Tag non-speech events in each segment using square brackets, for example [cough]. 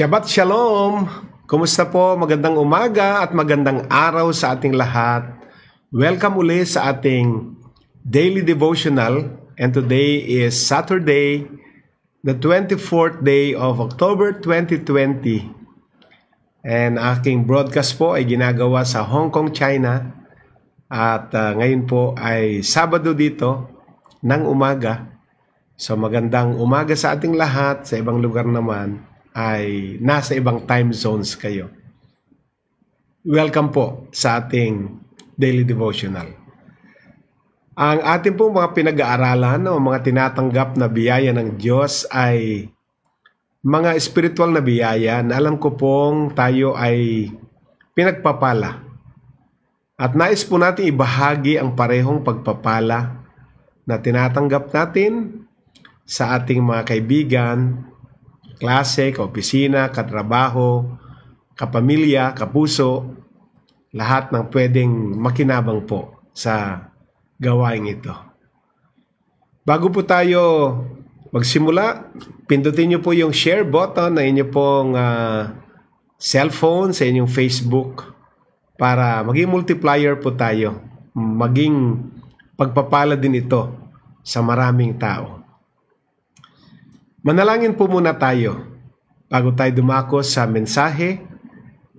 Shabbat Shalom! Kumusta po? Magandang umaga at magandang araw sa ating lahat. Welcome uli sa ating daily devotional and today is Saturday, the 24th day of October 2020. And aking broadcast po ay ginagawa sa Hong Kong, China. At uh, ngayon po ay Sabado dito ng umaga. So magandang umaga sa ating lahat, sa ibang lugar naman ay nasa ibang time zones kayo. Welcome po sa ating daily devotional. Ang ating pong mga pinag-aaralan o mga tinatanggap na biyaya ng Diyos ay mga spiritual na biyaya na alam ko pong tayo ay pinagpapala. At nais po natin ibahagi ang parehong pagpapala na tinatanggap natin sa ating mga kaibigan, klase, kaopisina, katrabaho, kapamilya, kapuso, lahat ng pwedeng makinabang po sa gawain ito. Bago po tayo magsimula, pindutin niyo po yung share button na inyo pong uh, cellphone sa inyong Facebook para maging multiplier po tayo. Maging pagpapala din ito sa maraming tao. Manalangin po muna tayo bago tayo dumako sa mensahe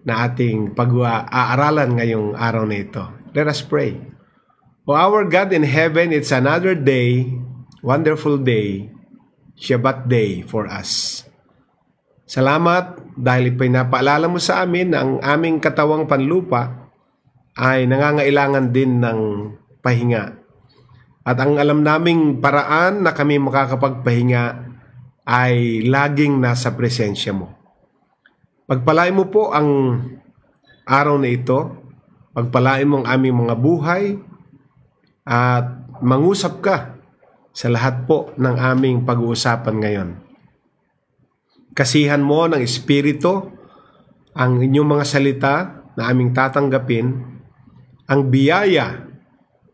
na ating pag-aaralan ngayong araw na ito. Let us pray. O our God in heaven, it's another day, wonderful day, Shabbat day for us. Salamat dahil pinapaalala mo sa amin na ang aming katawang panlupa ay nangangailangan din ng pahinga. At ang alam naming paraan na kami makakapagpahinga ay laging nasa presensya mo. Pagpalain mo po ang araw na ito, pagpalain mo ang aming mga buhay, at mangusap ka sa lahat po ng aming pag-uusapan ngayon. Kasihan mo ng Espiritu ang inyong mga salita na aming tatanggapin, ang biyaya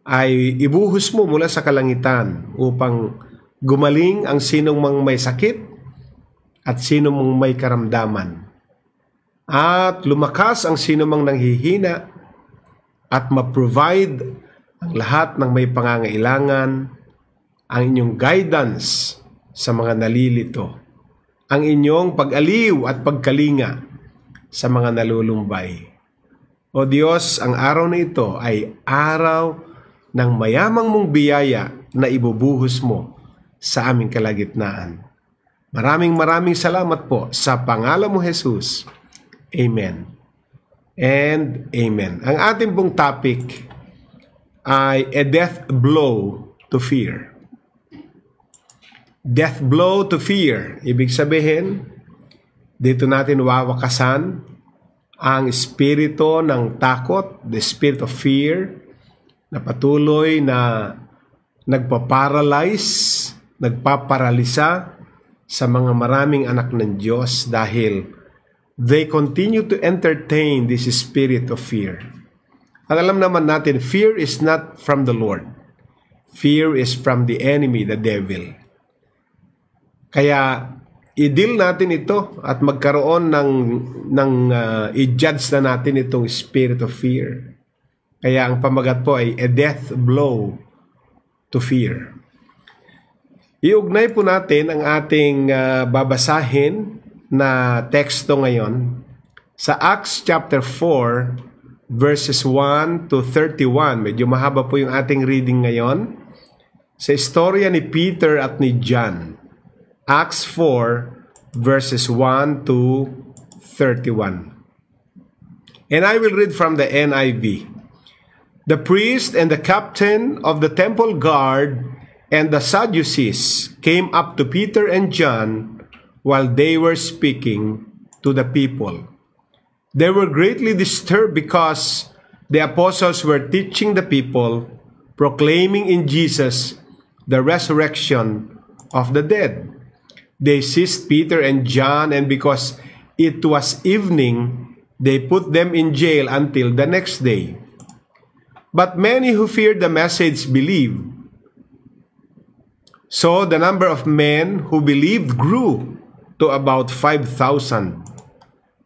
ay ibuhos mo mula sa kalangitan upang Gumaling ang sinong mang may sakit at sino mang may karamdaman. At lumakas ang sino mang nanghihina at ma-provide ang lahat ng may pangangailangan, ang inyong guidance sa mga nalilito, ang inyong pag-aliw at pagkalinga sa mga nalulumbay. O Diyos, ang araw na ito ay araw ng mayamang mong biyaya na ibubuhos mo sa aming kalagitnaan. Maraming maraming salamat po sa pangalan mo Jesus. Amen. And Amen. Ang ating pong topic ay a death blow to fear. Death blow to fear. Ibig sabihin, dito natin wawakasan ang espiritu ng takot, the spirit of fear, na patuloy na nagpa-paralyze nagpaparalisa sa mga maraming anak ng Diyos dahil they continue to entertain this spirit of fear. At alam naman natin, fear is not from the Lord. Fear is from the enemy, the devil. Kaya i-deal natin ito at magkaroon ng ng uh, i-judge na natin itong spirit of fear. Kaya ang pamagat po ay a death blow to fear. Iugnay po natin ang ating uh, babasahin na teksto ngayon sa Acts chapter 4 verses 1 to 31. Medyo mahaba po yung ating reading ngayon. Sa istorya ni Peter at ni John. Acts 4 verses 1 to 31. And I will read from the NIV. The priest and the captain of the temple guard And the Sadducees came up to Peter and John while they were speaking to the people. They were greatly disturbed because the apostles were teaching the people, proclaiming in Jesus the resurrection of the dead. They seized Peter and John, and because it was evening, they put them in jail until the next day. But many who feared the message believed So the number of men who believed grew, to about 5,000.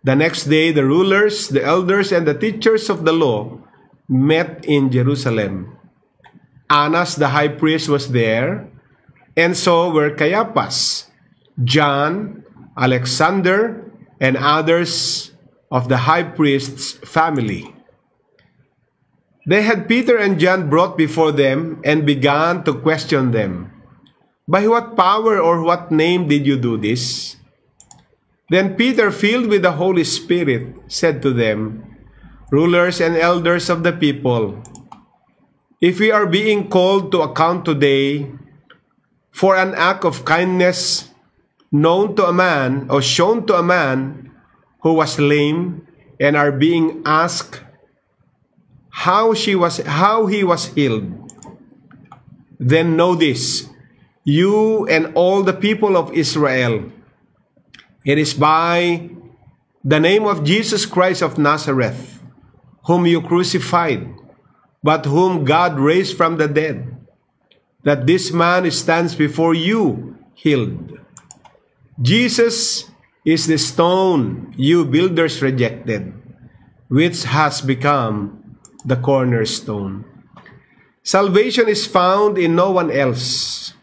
The next day, the rulers, the elders, and the teachers of the law met in Jerusalem. Annas the high priest was there, and so were Caiaphas, John, Alexander, and others of the high priest's family. They had Peter and John brought before them and began to question them. By what power or what name did you do this? Then Peter, filled with the Holy Spirit, said to them, Rulers and elders of the people, if we are being called to account today for an act of kindness known to a man or shown to a man who was lame and are being asked how she was how he was healed then know this you and all the people of Israel it is by the name of Jesus Christ of Nazareth whom you crucified but whom God raised from the dead that this man stands before you healed Jesus is the stone you builders rejected which has become the cornerstone. Salvation is found in no one else,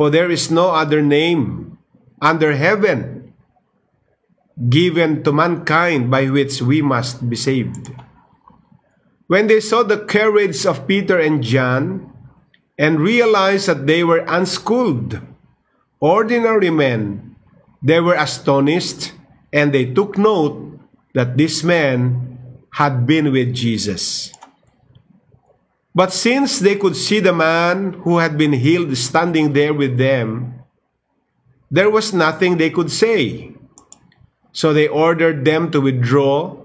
for there is no other name under heaven given to mankind by which we must be saved. When they saw the courage of Peter and John and realized that they were unschooled, ordinary men, they were astonished and they took note that this man had been with Jesus. But since they could see the man who had been healed standing there with them, there was nothing they could say. So they ordered them to withdraw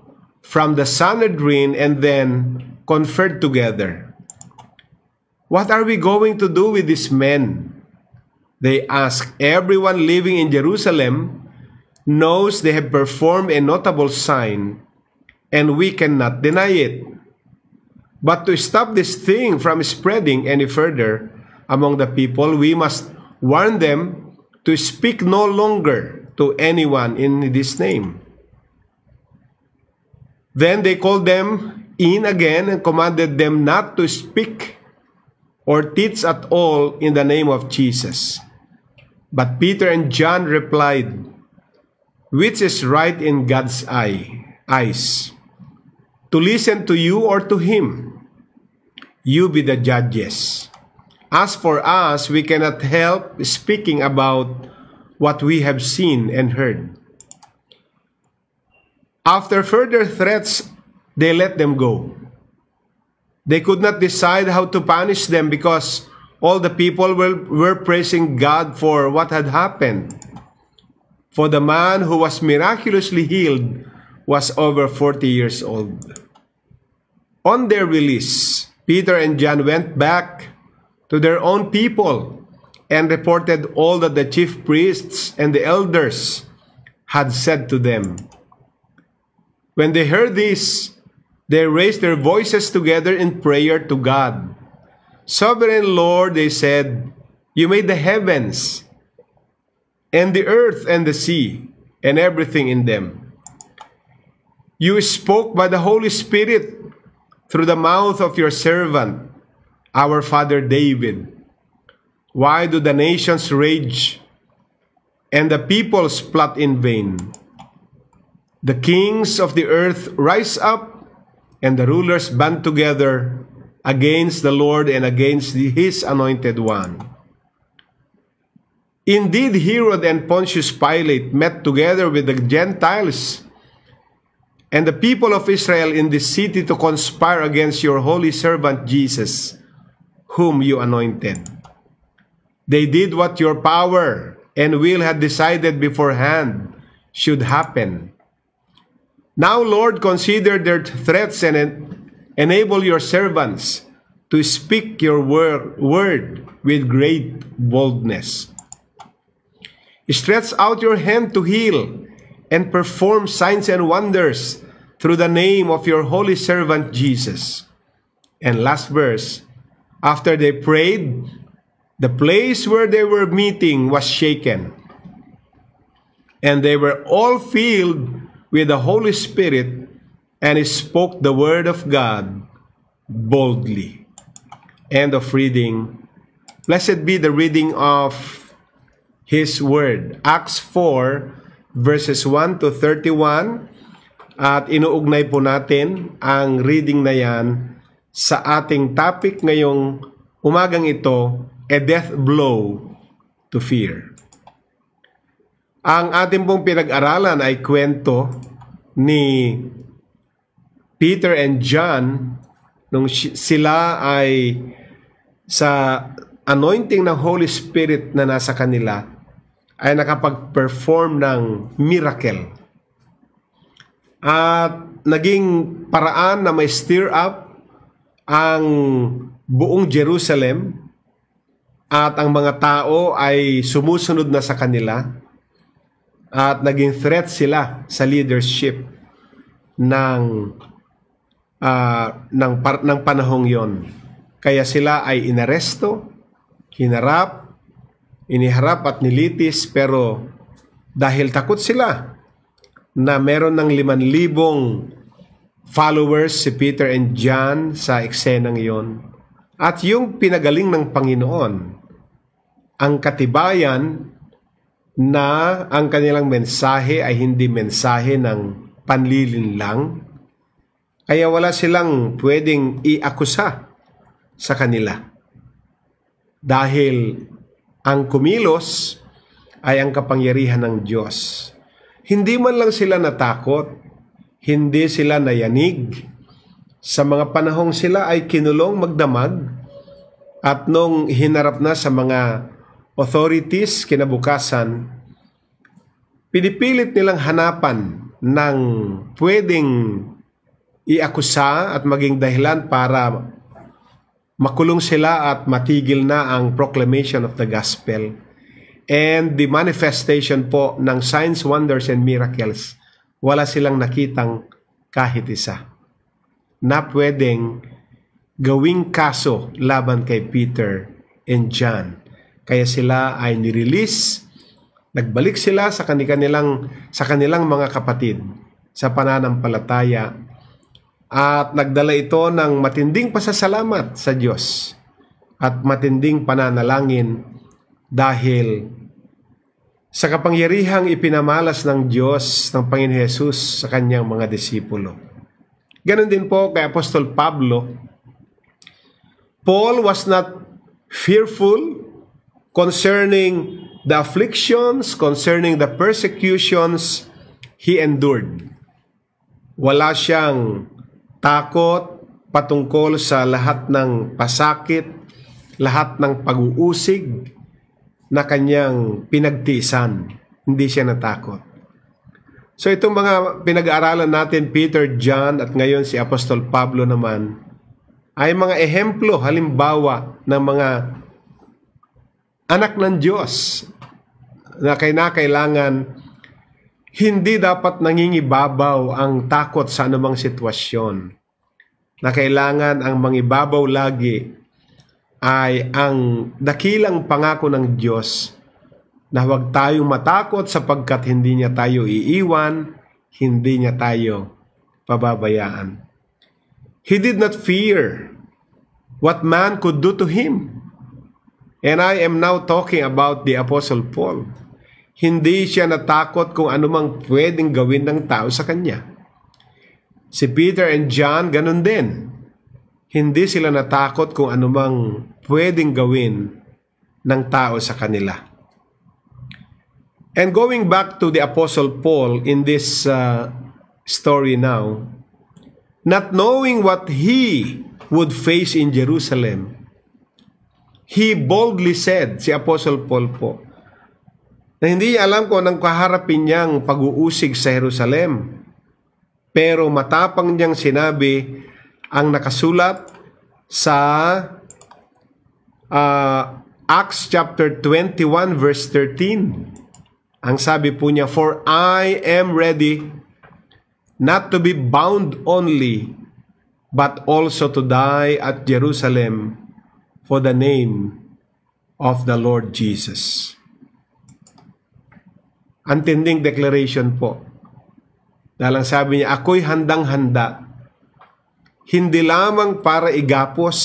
from the Sanhedrin and then conferred together. What are we going to do with these men? They asked. Everyone living in Jerusalem knows they have performed a notable sign and we cannot deny it. But to stop this thing from spreading any further among the people, we must warn them to speak no longer to anyone in this name. Then they called them in again and commanded them not to speak or teach at all in the name of Jesus. But Peter and John replied, Which is right in God's eye, eyes? to listen to you or to him. You be the judges. As for us, we cannot help speaking about what we have seen and heard. After further threats, they let them go. They could not decide how to punish them because all the people were, were praising God for what had happened. For the man who was miraculously healed was over 40 years old. On their release, Peter and John went back to their own people and reported all that the chief priests and the elders had said to them. When they heard this, they raised their voices together in prayer to God. Sovereign Lord, they said, You made the heavens and the earth and the sea and everything in them. You spoke by the Holy Spirit through the mouth of your servant, our father David. Why do the nations rage and the peoples plot in vain? The kings of the earth rise up and the rulers band together against the Lord and against his anointed one. Indeed, Herod and Pontius Pilate met together with the Gentiles and the people of Israel in this city to conspire against your holy servant Jesus, whom you anointed. They did what your power and will had decided beforehand should happen. Now, Lord, consider their threats and enable your servants to speak your word, word with great boldness. Stretch out your hand to heal and perform signs and wonders through the name of your holy servant Jesus. And last verse, after they prayed, the place where they were meeting was shaken. And they were all filled with the Holy Spirit and spoke the word of God boldly. End of reading. Blessed be the reading of His word. Acts 4 verses 1 to 31 at inuugnay po natin ang reading na yan sa ating topic ngayong umagang ito, a death blow to fear. Ang ating pong pinag-aralan ay kwento ni Peter and John nung sila ay sa anointing ng Holy Spirit na nasa kanila ay nakapag-perform ng miracle. At naging paraan na may stir up ang buong Jerusalem at ang mga tao ay sumusunod na sa kanila at naging threat sila sa leadership ng uh, ng, par- ng panahong yon. Kaya sila ay inaresto, hinarap, iniharap at nilitis pero dahil takot sila na meron ng liman libong followers si Peter and John sa eksenang yon at yung pinagaling ng Panginoon ang katibayan na ang kanilang mensahe ay hindi mensahe ng panlilin lang kaya wala silang pwedeng iakusa sa kanila. Dahil ang kumilos ay ang kapangyarihan ng Diyos. Hindi man lang sila natakot, hindi sila nayanig. Sa mga panahong sila ay kinulong magdamag at nung hinarap na sa mga authorities kinabukasan, pinipilit nilang hanapan ng pwedeng iakusa at maging dahilan para makulong sila at matigil na ang proclamation of the gospel and the manifestation po ng signs, wonders, and miracles. Wala silang nakitang kahit isa na pwedeng gawing kaso laban kay Peter and John. Kaya sila ay nirelease, nagbalik sila sa kanilang, sa kanilang mga kapatid sa pananampalataya at nagdala ito ng matinding pasasalamat sa Diyos at matinding pananalangin dahil sa kapangyarihang ipinamalas ng Diyos ng Panginoon Jesus sa kanyang mga disipulo. Ganon din po kay Apostol Pablo. Paul was not fearful concerning the afflictions, concerning the persecutions he endured. Wala siyang takot patungkol sa lahat ng pasakit, lahat ng pag-uusig na kanyang pinagtiisan. Hindi siya natakot. So itong mga pinag-aaralan natin, Peter, John at ngayon si Apostol Pablo naman, ay mga ehemplo, halimbawa ng mga anak ng Diyos na kailangan hindi dapat nangingibabaw ang takot sa anumang sitwasyon. Na kailangan ang mangibabaw lagi ay ang dakilang pangako ng Diyos na huwag tayong matakot sapagkat hindi niya tayo iiwan, hindi niya tayo pababayaan. He did not fear what man could do to him. And I am now talking about the Apostle Paul. Hindi siya natakot kung anumang pwedeng gawin ng tao sa kanya. Si Peter and John, ganun din. Hindi sila natakot kung anumang pwedeng gawin ng tao sa kanila. And going back to the Apostle Paul in this uh, story now, not knowing what he would face in Jerusalem, he boldly said, si Apostle Paul po, na hindi alam kung anong kaharapin niyang pag-uusig sa Jerusalem. Pero matapang niyang sinabi ang nakasulat sa uh, Acts chapter 21 verse 13. Ang sabi po niya, For I am ready not to be bound only, but also to die at Jerusalem for the name of the Lord Jesus. Antinding declaration po. Dahil ang sabi niya, ako'y handang-handa. Hindi lamang para igapos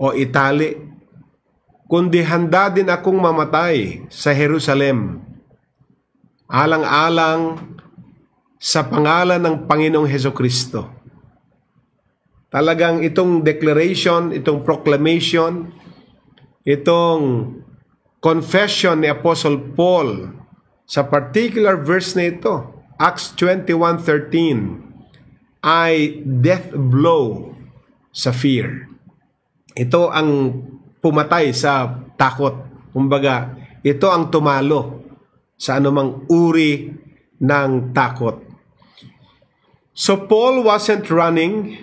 o itali, kundi handa din akong mamatay sa Jerusalem. Alang-alang sa pangalan ng Panginoong Heso Kristo. Talagang itong declaration, itong proclamation, itong confession ni Apostle Paul sa particular verse na ito, Acts 21.13, ay death blow sa fear. Ito ang pumatay sa takot. Kumbaga, ito ang tumalo sa anumang uri ng takot. So Paul wasn't running,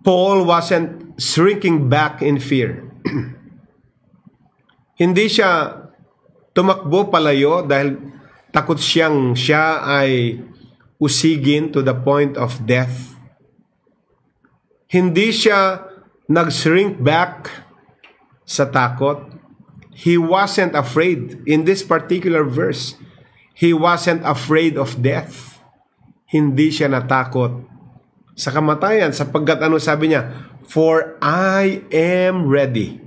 Paul wasn't shrinking back in fear. [clears throat] Hindi siya tumakbo palayo dahil takot siyang siya ay usigin to the point of death. Hindi siya nag-shrink back sa takot. He wasn't afraid. In this particular verse, he wasn't afraid of death. Hindi siya natakot sa kamatayan sapagkat ano sabi niya, For I am ready.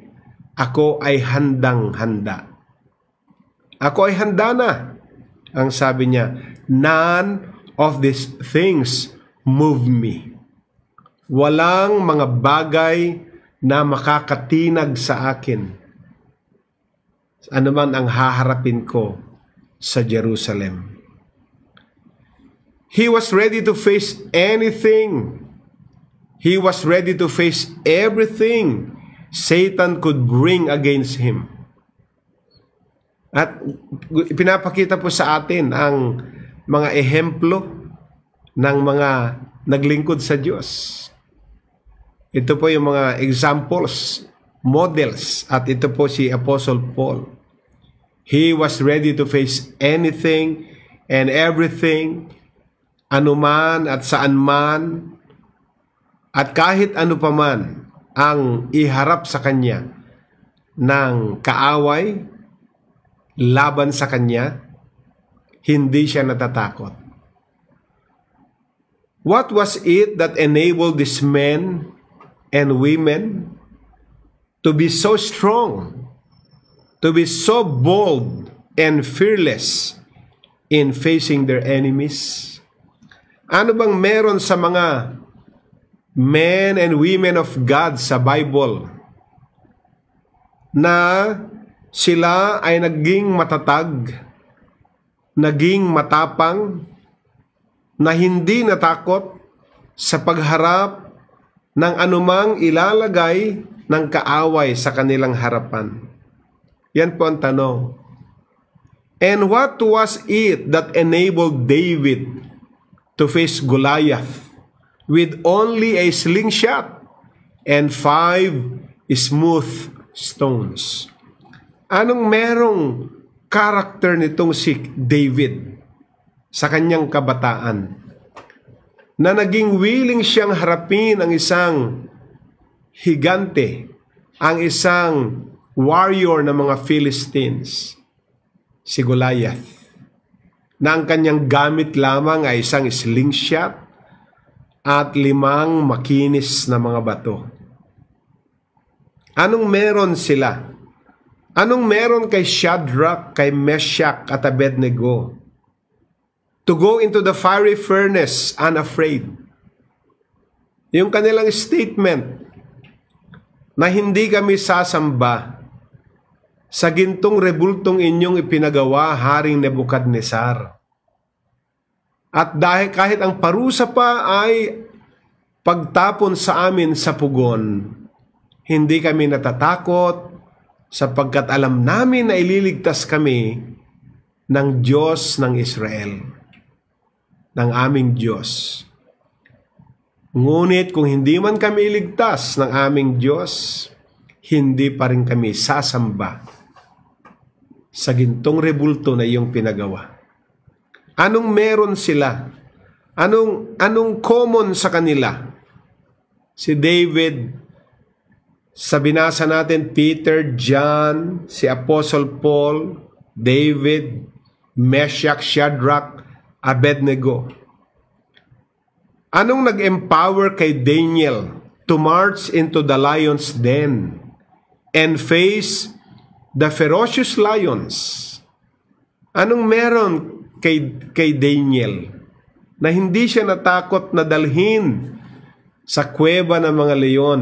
Ako ay handang-handa. Ako ay handa na. Ang sabi niya, none of these things move me. Walang mga bagay na makakatinag sa akin. Ano man ang haharapin ko sa Jerusalem. He was ready to face anything. He was ready to face everything Satan could bring against him. At pinapakita po sa atin ang mga ehemplo ng mga naglingkod sa Diyos. Ito po yung mga examples, models, at ito po si Apostle Paul. He was ready to face anything and everything, anuman at saan man, at kahit ano paman ang iharap sa kanya ng kaaway, laban sa kanya, hindi siya natatakot. What was it that enabled these men and women to be so strong, to be so bold and fearless in facing their enemies? Ano bang meron sa mga men and women of God sa Bible na sila ay naging matatag, naging matapang, na hindi natakot sa pagharap ng anumang ilalagay ng kaaway sa kanilang harapan. Yan po ang tanong. And what was it that enabled David to face Goliath with only a slingshot and five smooth stones? Anong merong karakter nitong si David sa kanyang kabataan? Na naging willing siyang harapin ang isang higante, ang isang warrior ng mga Philistines, si Goliath, na ang kanyang gamit lamang ay isang slingshot at limang makinis na mga bato. Anong meron sila? Anong meron kay Shadrach, kay Meshach at Abednego? To go into the fiery furnace unafraid. Yung kanilang statement na hindi kami sasamba sa gintong rebultong inyong ipinagawa, Haring Nebukadnesar. At dahil kahit ang parusa pa ay pagtapon sa amin sa pugon, hindi kami natatakot, sapagkat alam namin na ililigtas kami ng Diyos ng Israel, ng aming Diyos. Ngunit kung hindi man kami iligtas ng aming Diyos, hindi pa rin kami sasamba sa gintong rebulto na iyong pinagawa. Anong meron sila? Anong, anong common sa kanila? Si David sa binasa natin, Peter, John, si Apostle Paul, David, Meshach, Shadrach, Abednego. Anong nag-empower kay Daniel to march into the lion's den and face the ferocious lions? Anong meron kay, kay Daniel na hindi siya natakot na dalhin sa kuweba ng mga leon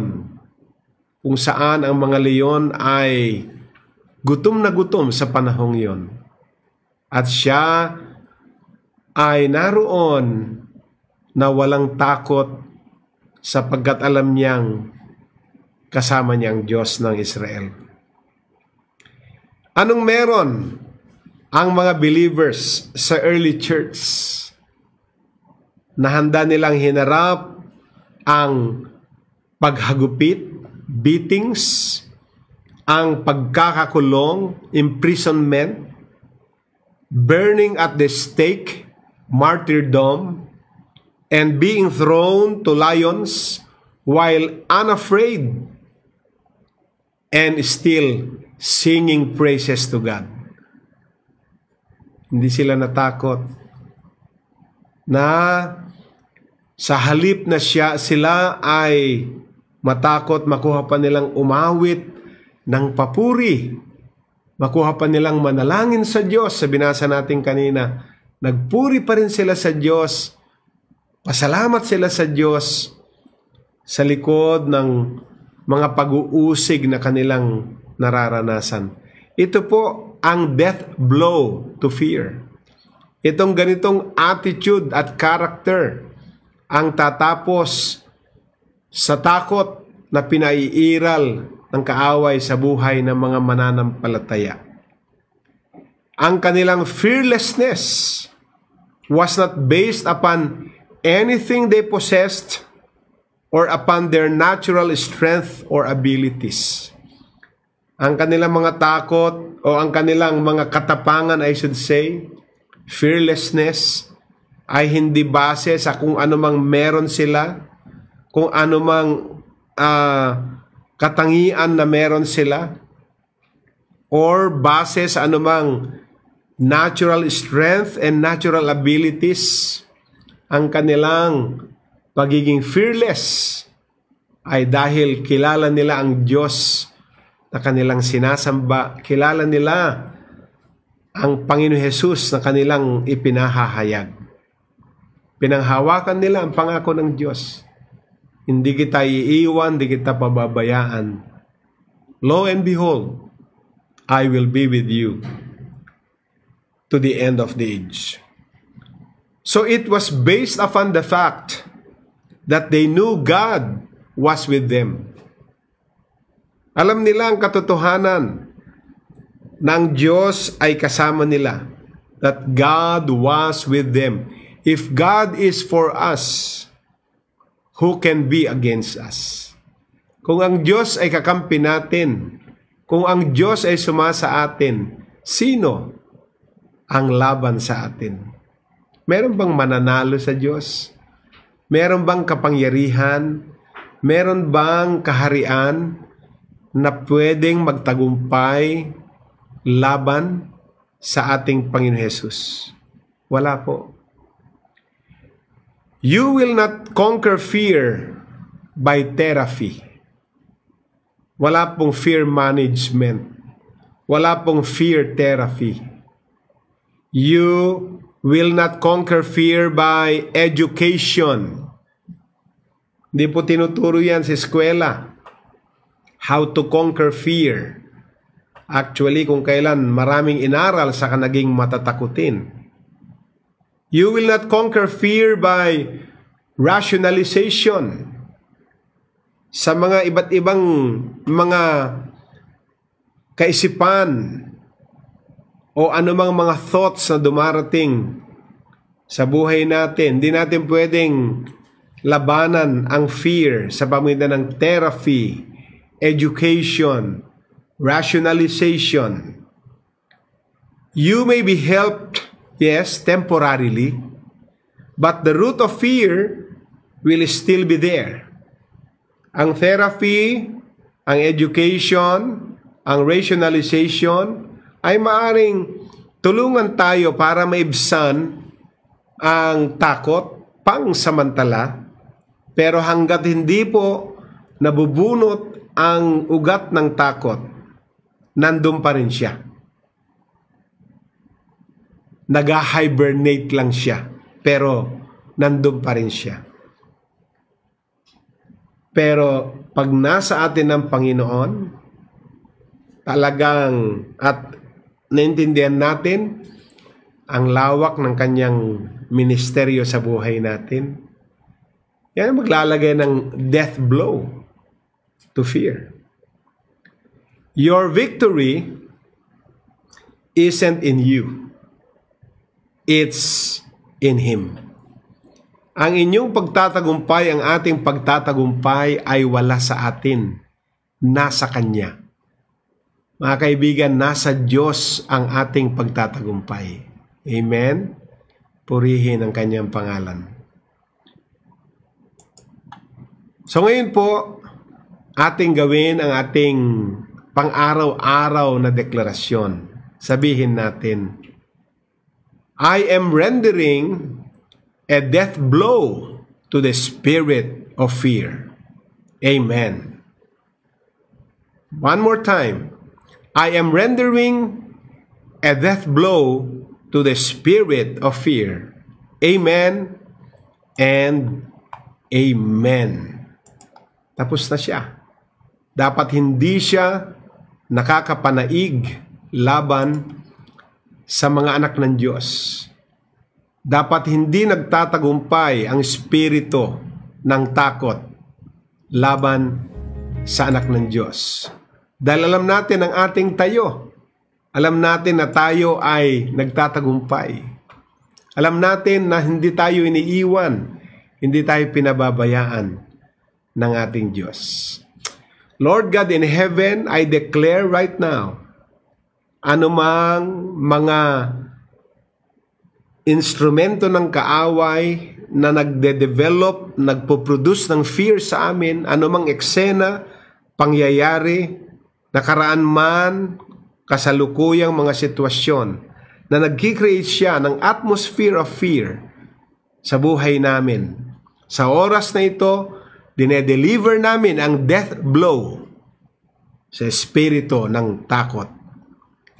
kung saan ang mga leon ay gutom na gutom sa panahong iyon. At siya ay naroon na walang takot sapagkat alam niyang kasama niyang Diyos ng Israel. Anong meron ang mga believers sa early church na handa nilang hinarap ang paghagupit, beatings, ang pagkakakulong, imprisonment, burning at the stake, martyrdom, and being thrown to lions while unafraid and still singing praises to God. Hindi sila natakot na sa halip na siya, sila ay matakot, makuha pa nilang umawit ng papuri. Makuha pa nilang manalangin sa Diyos. Sa binasa natin kanina, nagpuri pa rin sila sa Diyos. Pasalamat sila sa Diyos sa likod ng mga pag-uusig na kanilang nararanasan. Ito po ang death blow to fear. Itong ganitong attitude at character ang tatapos sa takot na pinaiiral ng kaaway sa buhay ng mga mananampalataya. Ang kanilang fearlessness was not based upon anything they possessed or upon their natural strength or abilities. Ang kanilang mga takot o ang kanilang mga katapangan, I should say, fearlessness, ay hindi base sa kung ano mang meron sila, kung ano mang uh, katangian na meron sila, or base sa anumang natural strength and natural abilities, ang kanilang pagiging fearless ay dahil kilala nila ang Diyos na kanilang sinasamba, kilala nila ang Panginoon Jesus na kanilang ipinahahayag. Pinanghawakan nila ang pangako ng Diyos. Hindi kita iiwan, hindi kita pababayaan. Lo and behold, I will be with you to the end of the age. So it was based upon the fact that they knew God was with them. Alam nila ang katotohanan ng Diyos ay kasama nila. That God was with them. If God is for us, who can be against us? Kung ang Diyos ay kakampi natin, kung ang Diyos ay sumasa atin, sino ang laban sa atin? Meron bang mananalo sa Diyos? Meron bang kapangyarihan? Meron bang kaharian? na pwedeng magtagumpay laban sa ating Panginoon Jesus? Wala po. You will not conquer fear by therapy. Wala pong fear management. Wala pong fear therapy. You will not conquer fear by education. Hindi po tinuturo yan sa eskwela. How to Conquer Fear. Actually, kung kailan maraming inaral sa kanaging matatakutin. You will not conquer fear by rationalization. Sa mga iba't ibang mga kaisipan o anumang mga thoughts na dumarating sa buhay natin, hindi natin pwedeng labanan ang fear sa pamamagitan ng therapy, education, rationalization. You may be helped, yes, temporarily, but the root of fear will still be there. Ang therapy, ang education, ang rationalization ay maaring tulungan tayo para maibsan ang takot pang samantala pero hanggat hindi po nabubunot ang ugat ng takot nandun pa rin siya nag-hibernate lang siya pero nandun pa rin siya pero pag nasa atin ng Panginoon talagang at naintindihan natin ang lawak ng kanyang ministeryo sa buhay natin, yan ang maglalagay ng death blow to fear. Your victory isn't in you. It's in Him. Ang inyong pagtatagumpay, ang ating pagtatagumpay ay wala sa atin. Nasa Kanya. Mga kaibigan, nasa Diyos ang ating pagtatagumpay. Amen? Purihin ang kanyang pangalan. So ngayon po, ating gawin ang ating pang-araw-araw na deklarasyon. Sabihin natin, I am rendering a death blow to the spirit of fear. Amen. One more time. I am rendering a death blow to the spirit of fear. Amen and Amen. Tapos na siya. Dapat hindi siya nakakapanaig laban sa mga anak ng Diyos. Dapat hindi nagtatagumpay ang espiritu ng takot laban sa anak ng Diyos. Dahil alam natin ang ating tayo. Alam natin na tayo ay nagtatagumpay. Alam natin na hindi tayo iniiwan, hindi tayo pinababayaan ng ating Diyos. Lord God in heaven, I declare right now, anumang mga instrumento ng kaaway na nagde-develop, nagpo-produce ng fear sa amin, anumang eksena, pangyayari, nakaraan man, kasalukuyang mga sitwasyon na nagkikreate siya ng atmosphere of fear sa buhay namin. Sa oras na ito, dinedeliver namin ang death blow sa espiritu ng takot.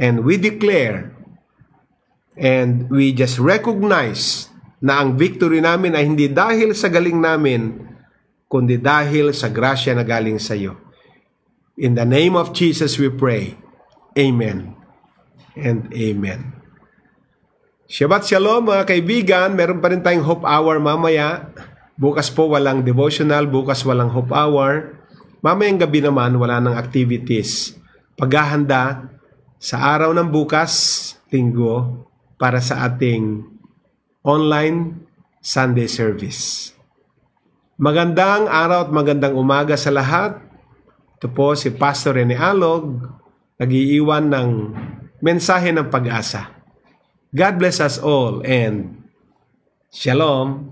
And we declare and we just recognize na ang victory namin ay hindi dahil sa galing namin, kundi dahil sa grasya na galing sa iyo. In the name of Jesus we pray. Amen and Amen. Shabbat Shalom mga kaibigan. Meron pa rin tayong Hope Hour mamaya. Bukas po walang devotional, bukas walang Hope Hour. Mamayang gabi naman wala ng activities. Paghahanda sa araw ng bukas, linggo, para sa ating online Sunday service. Magandang araw at magandang umaga sa lahat. Ito po si Pastor Rene Alog, nagiiwan ng mensahe ng pag-asa. God bless us all and Shalom.